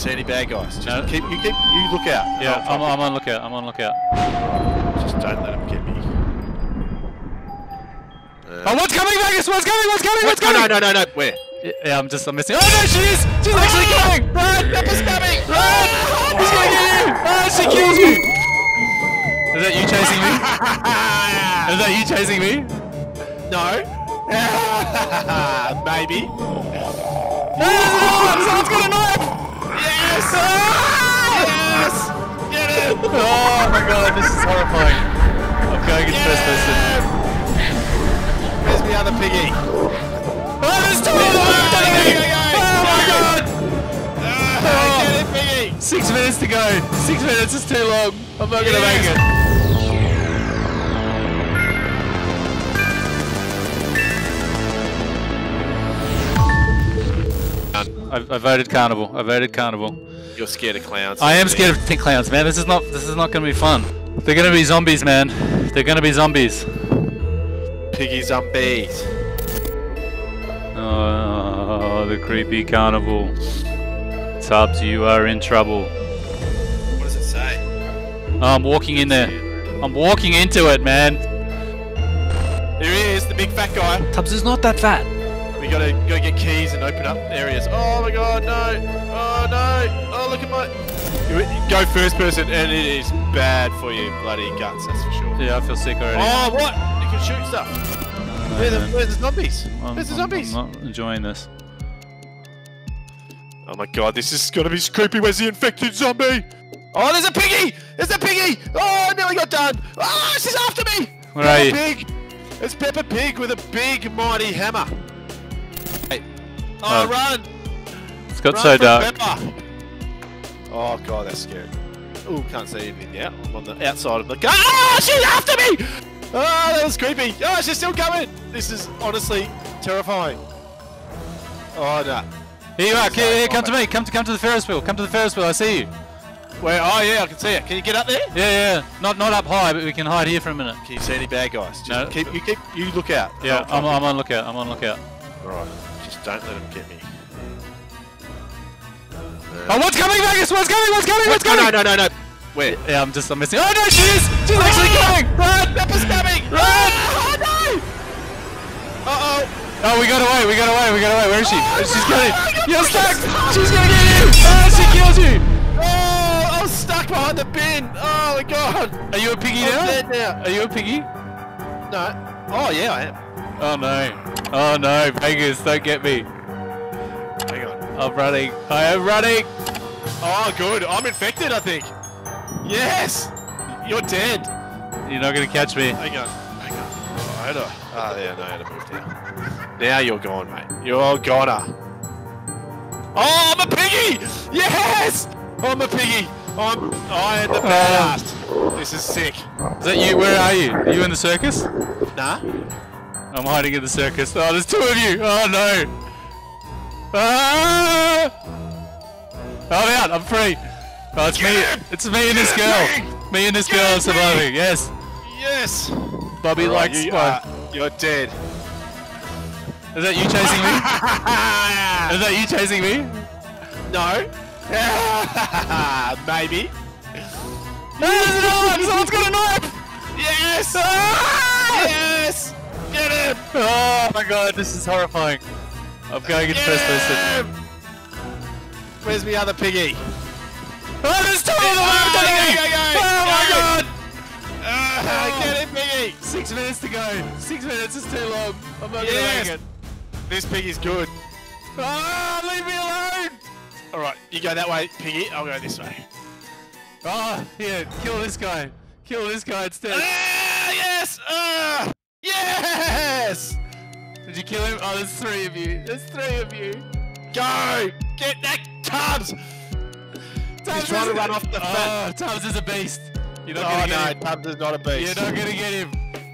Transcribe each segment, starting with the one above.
see any bad guys? Just No. keep you keep you look out. Yeah, I'll- I'm, I'm on lookout. I'm on lookout. Just don't let them get me. Uh, oh, what's coming, Vegas? What's coming? What's coming? What's no, coming? no, no, no, no. Where? Yeah, I'm just, I'm missing. Oh no, she is! She's actually ah! coming! Run! Peppa's coming! Run! She's gonna get you! Oh, she kills you! Is that you chasing me? Is that you chasing me? No. Maybe. No, no, someone's got a knife! Yes! Yes! Get him! Oh my god, this is horrifying. Okay, going in first person. Where's the other piggy? Oh, there's two of them! Oh my god! Ah, Get piggy! Six minutes to go. Six minutes is too long. I'm not gonna make it. I, I voted carnival. I voted carnival. You're scared of clowns. I am scared of pink clowns, man. This is not. This is not gonna be fun. They're gonna be zombies, man. They're gonna be zombies. Piggy zombies. Oh, the creepy carnival. Tubs, you are in trouble. What does it say? Oh, I'm walking in there. I'm walking into it, man. Here he is, the big fat guy. Tubs is not that fat. We gotta gotta get keys and open up areas. Oh my god, no! Oh no! Oh look at my. Go first person, and it is bad for you, bloody guts. That's for sure. Yeah, I feel sick already. Oh what? You can shoot stuff. Where the, where's the zombies? I'm, Where's the I'm- zombies? I'm not enjoying this. Oh my god, this is gonna be creepy. Where's the infected zombie? Oh, there's a piggy! There's a piggy! Oh, I nearly got done! Oh, she's after me! Where are you? Peppa Pig! It's Peppa Pig with a big, mighty hammer. Hey. Oh, Oh. run! It's got run so from dark. Peppa. Oh god, that's scary. Oh, can't see anything now. I'm on the outside of the car. Oh, she's after me! Oh, that was creepy. Oh, she's still coming. This is honestly terrifying. Oh no. Here you are. Here, here, come to me. Come to come to the Ferris wheel. Come to the Ferris wheel. I see you. Where? Oh yeah, I can see it. Can you get up there? Yeah, yeah. Not not up high, but we can hide here for a minute. Can you see any bad guys? Just No. keep you keep you look out. Yeah, I'm, I'm on lookout. I'm on lookout. Right. Just don't let him get me. Oh, what's coming, Vegas? What's coming? What's coming? What's no, coming? no, no, no, no. Wait. Yeah, I'm just I'm missing. Oh no, she is! She's actually coming! Run! Peppa's coming! Run! Oh no! Uh oh! Oh, we got away. We got away. We got away. Where is she? Oh, She's my getting. God, You're my stuck. She's gonna get you. Oh, she killed you. Oh, I was stuck behind the bin. Oh my god! Are you a piggy I'm now? dead now. Are you a piggy? No. Oh yeah, I am. Oh no. Oh no, Vegas, don't get me. Hang on. I'm running. I am running. Oh, good. I'm infected, I think. Yes. You're dead. You're not gonna catch me. Hang on. Hang on. Oh, how do I? Oh, yeah, no, I had to move down. Now you're gone, mate. You're goner. Oh, I'm a piggy! Yes! I'm a piggy. I'm. I am the badass. Uh. This is sick. Is that you? Where are you? Are you in the circus? Nah. I'm hiding in the circus. Oh, there's two of you. Oh no. Ah! I'm out. I'm free. Oh, it's me. Get! It's me and this Get girl. Me and this girl are Get me! surviving. Yes. Yes. Bobbie Right, likes. you my- are, You're dead. Is that you chasing me? Is that you chasing me? no. Maybe. There's another one. Someone's got a knife. Oh my god, this is horrifying. I'm going in Get first person. Where's the other piggy? Oh, there's two of them Oh, Oh my go. god! Ah, get him, piggy! Six minutes to go. Six minutes is too long. I'm not Yes. gonna make it. This piggy's good. Ah, leave me alone! All right, you go that way, piggy. I'll go this way. Oh, here, kill this guy. Kill this guy instead. Ah, yes! Ah, yes! Did you kill him? Oh, there's three of you. There's three of you. Go! Get that Tubs! Tubs trying to is- run off the Oh, Tubs is a beast. You're not Oh gonna no, get him. Tubs is not a beast. You're not gonna get him.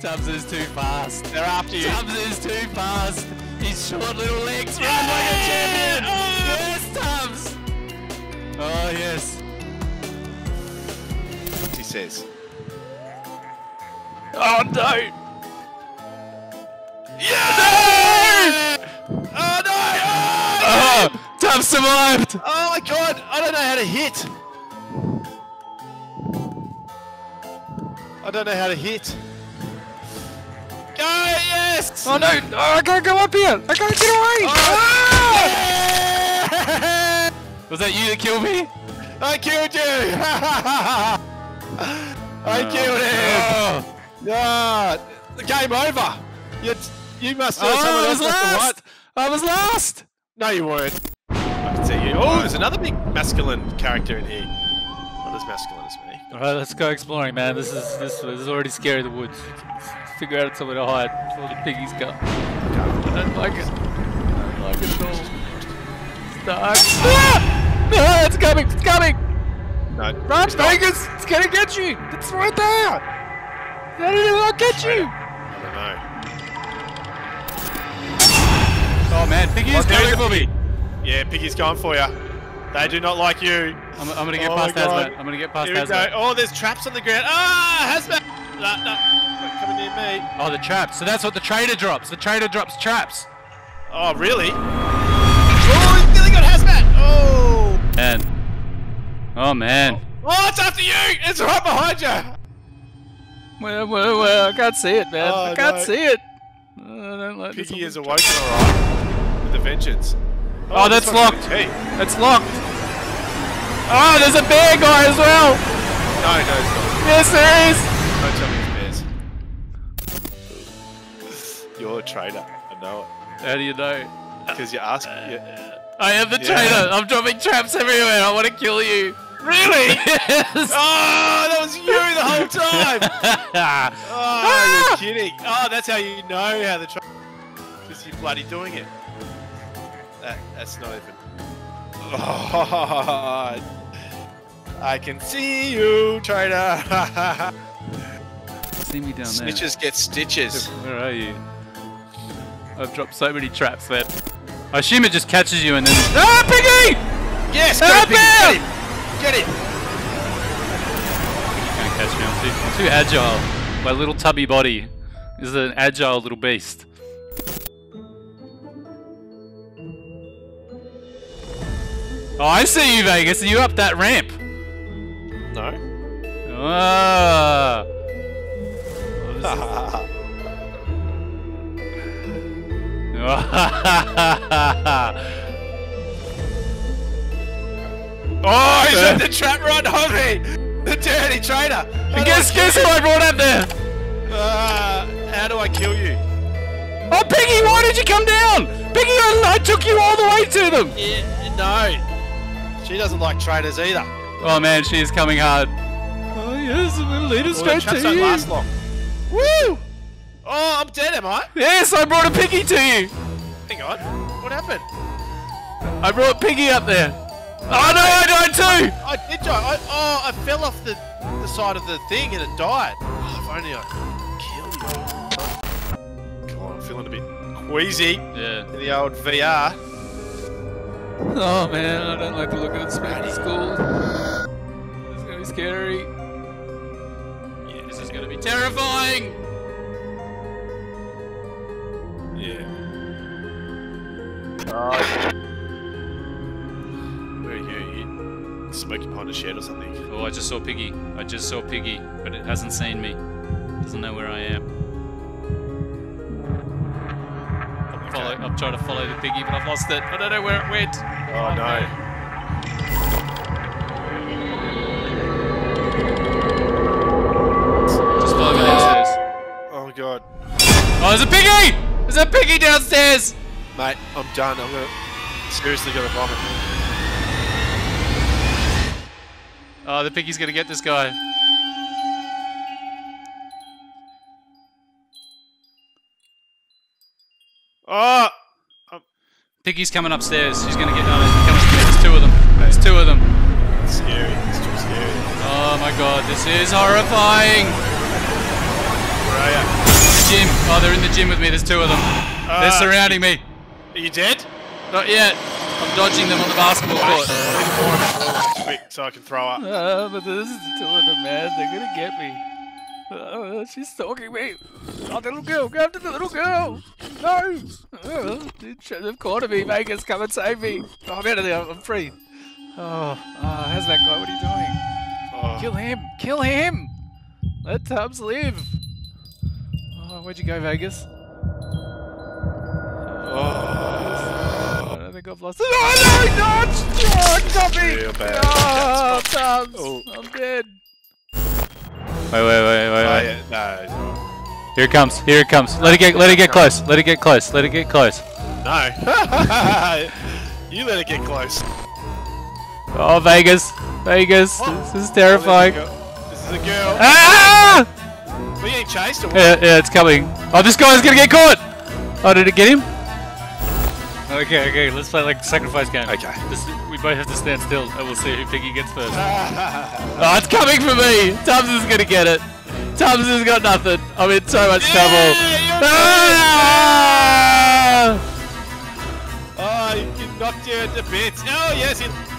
Tubs is too fast. They're after you. Tubs is too fast. His short little legs run like a champion. Oh! Yes, Tubs. Oh yes. He says. Oh no. Yeah! Oh no! Oh, Oh, I've survived! Oh my god, I don't know how to hit. I don't know how to hit. Go, yes! Oh no! Oh, I can't go up here! I can't get away! Ah! Was that you that killed me? I killed you! I killed him! Oh, Ah, game over! You, you must have oh someone I was have last! I was last! No, you weren't. Oh, there's another big masculine character in here. Not as masculine as me. Alright, let's go exploring, man. This is this, this is already scary, the woods. Let's figure out somewhere to hide before the piggies come. I don't like it. I don't like it at all. It's dark. Ah! No, it's coming! It's coming! No. Run, it's not. Vegas! It's gonna get you! It's right there! How did it not get you? I don't know. Oh man, Piggy is Oh, there's coming for me! Yeah, Piggy's going for you. They do not like you. I'm, I'm gonna get Oh past. Hazmat. I'm gonna get past Here. Hazmat. Oh, there's traps on the ground. Ah, Hazmat! No, no. Don't near me. Oh, the traps. So that's what the trader drops. The trader drops traps. Oh, really? Oh, he's nearly got Hazmat! Oh! Man. Oh man. Oh, it's after you! It's right behind you! Well, well, well, I can't see it, man. Oh, I can't no. see it. I don't like Piggy is awoken alright. With a vengeance. Oh, this that's locked. Hey. It's locked. Oh, there's a bear guy as well. No, no, it's not. Yes, there is. Don't tell me it's bears. You're a traitor. I know it. How do you know? Because you ask. You... I am the Yeah. trader. I'm dropping traps everywhere. I want to kill you. Really? yes. Oh, that was you the whole time! Oh, Ah! you're kidding. Oh, that's how you know how the tra- Because you're bloody doing it. That, that's not even. Oh, I can see you, traitor. See me down there. Snitches get stitches. Where are you? I've dropped so many traps, man. I assume it just catches you and then. Ah, Piggy! Yes, go, Piggy, him! get him! Get him! You can't catch me. I'm too, I'm too agile. My little tubby body is an agile little beast. Oh, I see you, Vegas. Are you up that ramp? No. Ah. oh, he's at the trap right on me! The dirty traitor! Do guess, guess who I brought up there? Uh, how do I kill you? Oh, Piggy, why did you come down? Piggy, I, I took you all the way to them. Yeah, no. She doesn't like traders either. Oh man, she is coming hard. Oh yes, we'll lead us Well, the straight oh, traps to don't you. last long. Woo! Oh, I'm dead, am I? Yes, I brought a piggy to you. Hang on. What happened? I brought Piggy up there. Oh no, I died too. I did die. I, oh, I fell off the, the side of the thing and it died. Oh, if only I could kill you. Come on, I'm feeling a bit queasy Yeah. in the old VR. Oh man, I don't like the look of it. Spaghetti school. It's gonna be scary. Yeah, this is gonna be terrifying. Yeah. Oh. Where are you? you smoking behind a shed or something? Oh, I just saw Piggy. I just saw Piggy, but it hasn't seen me. Doesn't know where I am. I'm, trying to follow the Piggy, but I've lost it. I don't know where it went. Oh, oh no. Just follow me downstairs. Oh god. Oh, there's a Piggy! There's a Piggy downstairs! Mate, I'm done. I'm gonna seriously gonna vomit. Oh, the Piggy's gonna get this guy. Oh! Piggy's coming upstairs. She's gonna get. No, no, coming, there's two of them. There's two of them. It's scary. It's too scary. Oh my god, this is horrifying! Where are you? The gym. Oh, they're in the gym with me. There's two of them. They're Ah. surrounding me. Are you dead? Not yet. I'm dodging them on the basketball court. Quick, so I can throw up. Uh, but there's two of them, man. They're gonna get me. Uh, she's stalking me. Oh, the little girl. Go after the little girl. No. Uh, they've cornered me. Vegas, come and save me. Oh, I'm out of there. I'm free. Oh, oh, how's that guy? What are you doing? Oh. Kill him! Kill him! Let Tubs live! Oh, where'd you go, Vegas? Oh. I don't think I've lost. Oh no! Dodge! Oh, got me! Real bad. Oh, Tubs! Oh. I'm dead. Wait, wait, wait, wait, Oh, wait. yeah, no. Here it comes. Here it comes. Let it get. Let it get close. Let it get close. Let it get close. No. you let it get close. Oh, Vegas. Vegas. Oh. This is terrifying. Oh, this is a girl. Ah! We ain't chased or? Yeah, yeah, it's coming. Oh, this guy's gonna get caught. Oh, did it get him? Okay, okay. Let's play like sacrifice game. Okay. This, we both have to stand still, and we'll see who Piggy gets first. Oh, it's coming for me! Is gonna get it. Has got nothing. I'm in so much trouble. Ah! Oh, you knocked you into bits. Oh, yes. He...